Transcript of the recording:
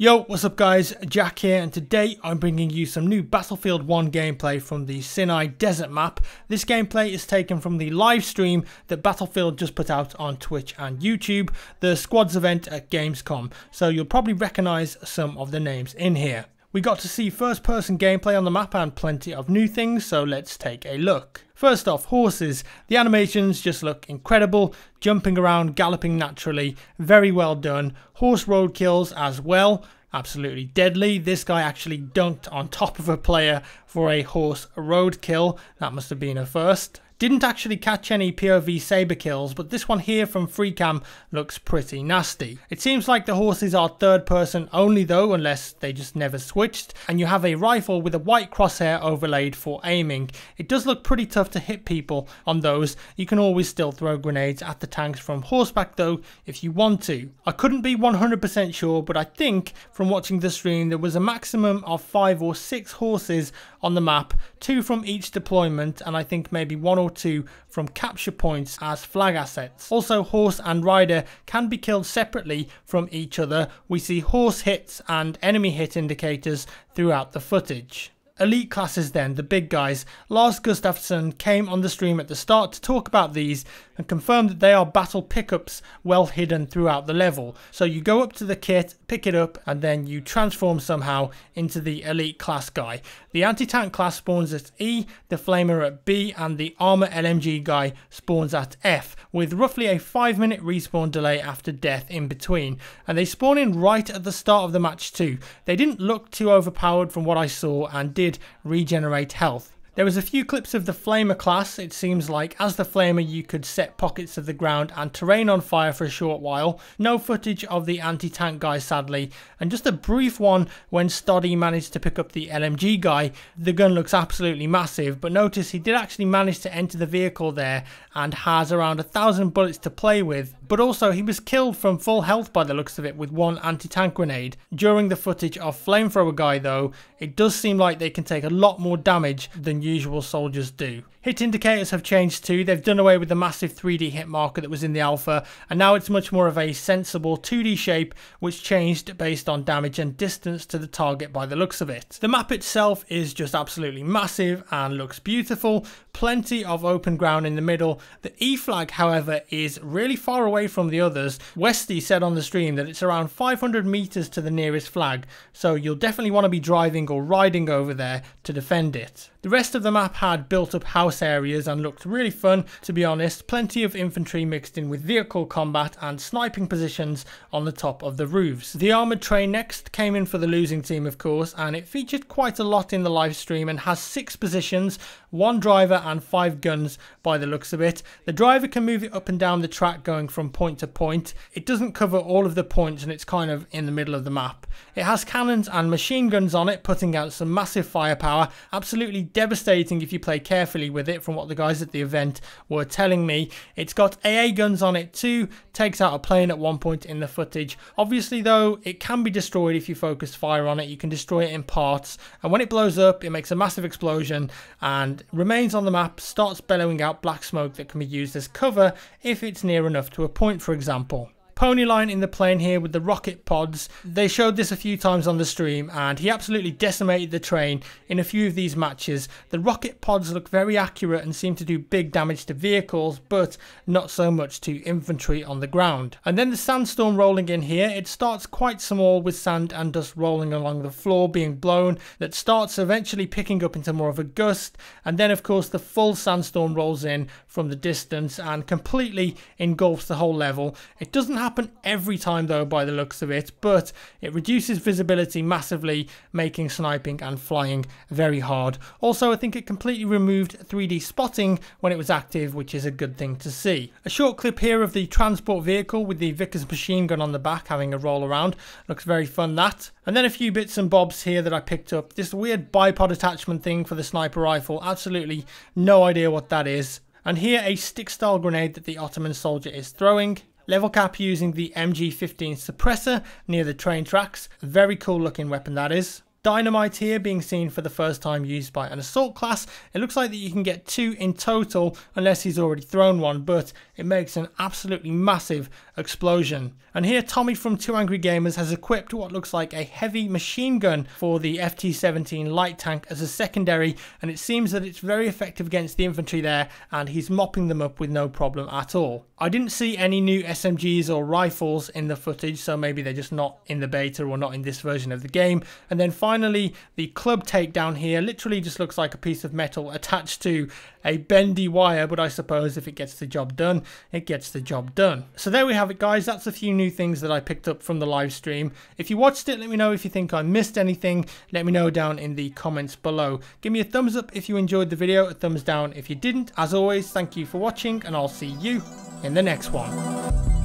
Yo, what's up guys, Jack here and today I'm bringing you some new Battlefield 1 gameplay from the Sinai Desert map. This gameplay is taken from the live stream that Battlefield just put out on Twitch and YouTube, the squads event at Gamescom, so you'll probably recognise some of the names in here. We got to see first person gameplay on the map and plenty of new things, so let's take a look. First off, horses. The animations just look incredible, jumping around, galloping naturally, very well done. Horse road kills as well, absolutely deadly. This guy actually dunked on top of a player for a horse road kill. That must have been a first. Didn't actually catch any POV saber kills, but this one here from FreeCam looks pretty nasty. It seems like the horses are third person only though, unless they just never switched, and you have a rifle with a white crosshair overlaid for aiming. It does look pretty tough to hit people on those. You can always still throw grenades at the tanks from horseback though, if you want to. I couldn't be 100% sure, but I think from watching the stream there was a maximum of 5 or 6 horses on the map, 2 from each deployment, and I think maybe 1 or or two from capture points as flag assets. Also horse and rider can be killed separately from each other. We see horse hits and enemy hit indicators throughout the footage. Elite classes then, the big guys. Lars Gustavsson came on the stream at the start to talk about these and confirm that they are battle pickups well hidden throughout the level. So you go up to the kit, pick it up, and then you transform somehow into the elite class guy. The anti-tank class spawns at E, the flamer at B, and the armor LMG guy spawns at F, with roughly a 5 minute respawn delay after death in between. And they spawn in right at the start of the match too. They didn't look too overpowered from what I saw and did did regenerate health. There was a few clips of the Flamer class, it seems like as the Flamer you could set pockets of the ground and terrain on fire for a short while. No footage of the anti-tank guy sadly, and just a brief one when Stodeh managed to pick up the LMG guy. The gun looks absolutely massive, but notice he did actually manage to enter the vehicle there and has around a thousand bullets to play with. But also he was killed from full health by the looks of it with one anti-tank grenade. During the footage of Flamethrower guy though, it does seem like they can take a lot more damage than usual soldiers do. Hit indicators have changed too, they've done away with the massive 3D hit marker that was in the alpha and now it's much more of a sensible 2D shape which changed based on damage and distance to the target by the looks of it. The map itself is just absolutely massive and looks beautiful, plenty of open ground in the middle. The E flag however is really far away from the others. Westy said on the stream that it's around 500 meters to the nearest flag so you'll definitely want to be driving or riding over there to defend it. The rest of the map had built up house areas and looked really fun to be honest, plenty of infantry mixed in with vehicle combat and sniping positions on the top of the roofs. The armoured train next came in for the losing team of course and it featured quite a lot in the live stream and has 6 positions, 1 driver and 5 guns by the looks of it. The driver can move it up and down the track going from point to point. It doesn't cover all of the points and it's kind of in the middle of the map. It has cannons and machine guns on it putting out some massive firepower, absolutely devastating if you play carefully with it from what the guys at the event were telling me. It's got AA guns on it too, takes out a plane at one point in the footage. Obviously though, it can be destroyed if you focus fire on it. You can destroy it in parts and when it blows up, it makes a massive explosion and remains on the map, starts bellowing out black smoke that can be used as cover if it's near enough to a point for example pony line in the plane here with the rocket pods. They showed this a few times on the stream and he absolutely decimated the train in a few of these matches. The rocket pods look very accurate and seem to do big damage to vehicles but not so much to infantry on the ground. And then the sandstorm rolling in here. It starts quite small with sand and dust rolling along the floor being blown that starts eventually picking up into more of a gust and then of course the full sandstorm rolls in from the distance and completely engulfs the whole level. It doesn't have happen every time though by the looks of it, but it reduces visibility massively, making sniping and flying very hard. Also, I think it completely removed 3D spotting when it was active, which is a good thing to see. A short clip here of the transport vehicle with the Vickers machine gun on the back having a roll around. Looks very fun that. And then a few bits and bobs here that I picked up. This weird bipod attachment thing for the sniper rifle. Absolutely no idea what that is. And here a stick style grenade that the Ottoman soldier is throwing. Level cap using the MG15 suppressor near the train tracks. Very cool looking weapon that is. Dynamite here being seen for the first time used by an assault class. It looks like that you can get two in total unless he's already thrown one, but it makes an absolutely massive explosion. And here Tommy from Two Angry Gamers has equipped what looks like a heavy machine gun for the FT-17 light tank as a secondary and it seems that it's very effective against the infantry there and he's mopping them up with no problem at all. I didn't see any new SMGs or rifles in the footage so maybe they're just not in the beta or not in this version of the game. And then finally the club takedown here literally just looks like a piece of metal attached to a bendy wire but I suppose if it gets the job done it gets the job done. So there we have it guys that's a few new things that I picked up from the live stream. If you watched it let me know if you think I missed anything let me know down in the comments below. Give me a thumbs up if you enjoyed the video a thumbs down if you didn't. As always thank you for watching and I'll see you in the next one.